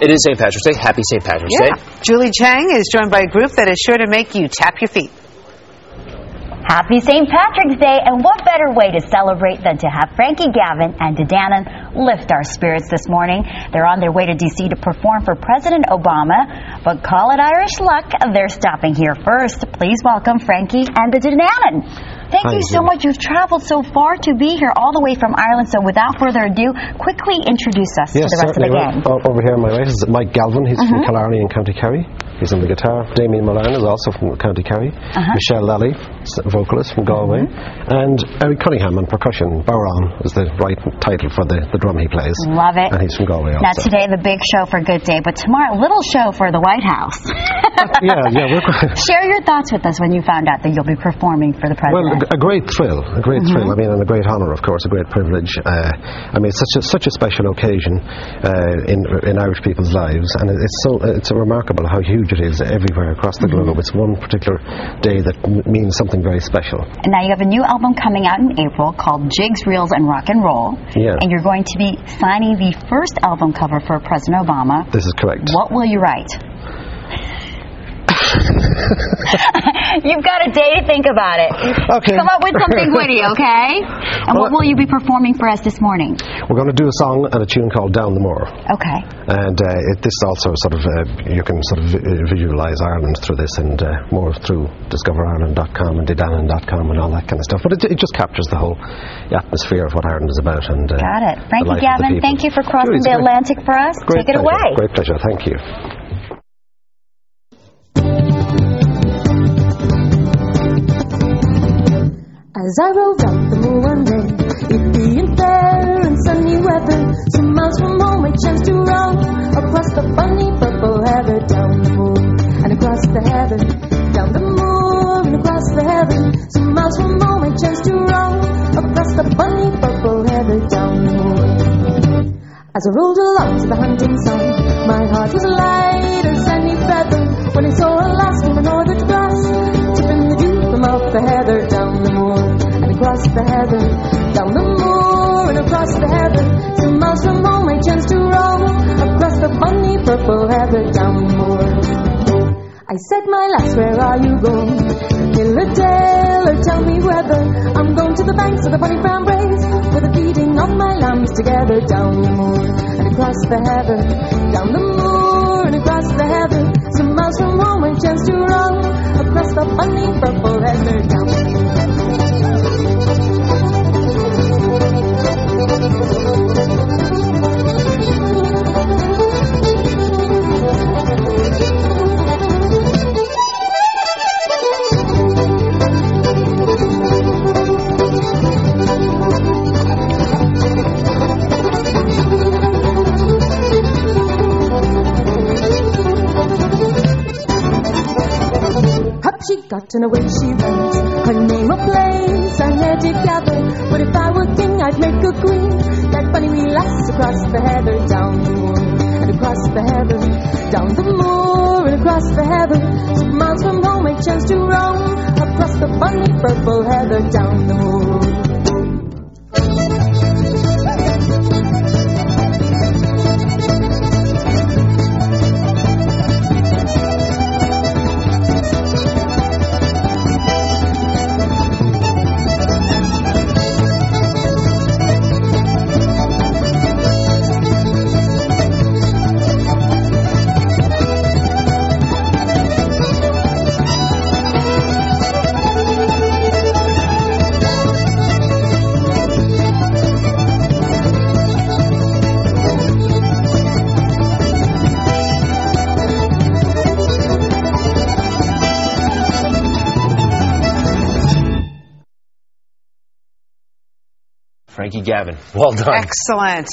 It is St. Patrick's Day. Happy St. Patrick's Yeah. Day. Julie Chang is joined by a group that is sure to make you tap your feet. Happy St. Patrick's Day, and what better way to celebrate than to have Frankie Gavin and De Dannan lift our spirits this morning? They're on their way to D.C. to perform for President Obama, but call it Irish luck, they're stopping here first. Please welcome Frankie and the De Dannan. Thank Hi, you so much. You've traveled so far to be here, all the way from Ireland. So, without further ado, quickly introduce us to the rest of the gang. Well, over here on my right is Mike Galvin. He's Mm-hmm. from Killarney in County Kerry. He's on the guitar. Damien Moran is also from County Kerry. Uh-huh. Michelle Lally, vocalist from Galway. Mm-hmm. And Eric Cunningham on percussion. bodhrán is the right title for the, the drum he plays. Love it. And he's from Galway also. Now, today, the big show for Good Day, but tomorrow, little show for the White House. yeah, yeah. Share your thoughts with us when you found out that you'll be performing for the president. a, a great thrill, a great Mm-hmm. thrill. I mean, and a great honour, of course, a great privilege. Uh, I mean, it's such a such a special occasion uh, in in Irish people's lives, and it's so it's remarkable how huge it is everywhere across the Mm-hmm. globe. It's one particular day that m- means something very special. And now you have a new album coming out in April called Jigs, Reels, and Rock and Roll. Yeah. And you're going to be signing the first album cover for President Obama. This is correct. What will you write? You've got a day to think about it. Okay. Come up with something witty, okay? And what will you be performing for us this morning? We're going to do a song and a tune called Down the Moor. Okay. And uh, it, this also sort of, uh, you can sort of uh, visualise Ireland through this and uh, more through discoverireland.com and dedannan.com and all that kind of stuff. But it, it just captures the whole atmosphere of what Ireland is about. And uh, Got it. the Frankie life of the Gavin, thank you for crossing Julie, it's the Atlantic for us. Great Take it pleasure. away. Great pleasure. Thank you. As I rode up the moor one day, it being fair and sunny weather, some miles from home I chanced to roam across the funny purple heather down the moor and across the heather, down the moor and across the heather. Some miles from home I chanced to roam across the funny purple heather down the moor. As I rolled along to the hunting sun, my heart was light as any feather when I saw a lass heather down. I said, my lass, where are you going? Hillardale, or tell me whether I'm going to the banks of the funny brown braes, with the feeding of my lambs together down the moor and across the heather, down the moor got and away she went. Her name a place I had to gather. But if I were king, I'd make her queen. That funny wee lass across the heather, down the moor and across the heather, down the moor and across the heather. Some miles from home, I chanced to roam across the funny purple heather, down the moor. Frankie Gavin. Well done. Excellent.